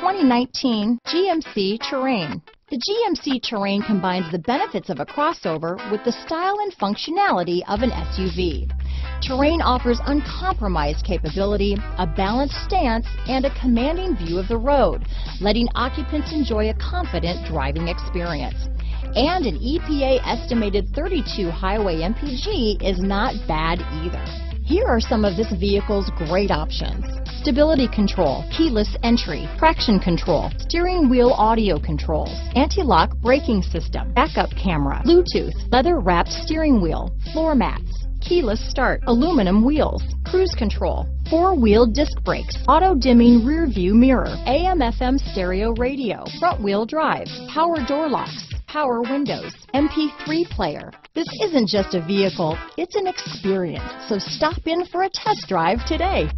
2019 GMC Terrain. The GMC Terrain combines the benefits of a crossover with the style and functionality of an SUV. Terrain offers uncompromised capability, a balanced stance, and a commanding view of the road, letting occupants enjoy a confident driving experience. And an EPA estimated 32 highway MPG is not bad either. Here are some of this vehicle's great options. Stability control, keyless entry, traction control, steering wheel audio controls, anti-lock braking system, backup camera, Bluetooth, leather wrapped steering wheel, floor mats, keyless start, aluminum wheels, cruise control, four-wheel disc brakes, auto-dimming rear view mirror, AM FM stereo radio, front wheel drive, power door locks, power windows, MP3 player. This isn't just a vehicle, it's an experience. So stop in for a test drive today.